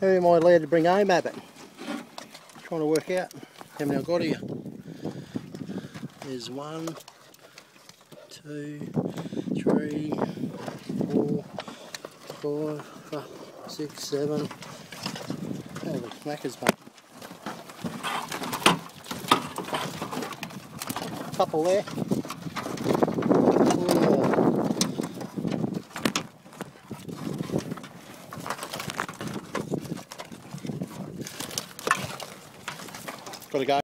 How am I allowed to bring home Abbott? Trying to work out how many I've got here. There's one, two, three, four, five, five six, seven. Holy smackers, mate. Couple there. Oh. Gotta go.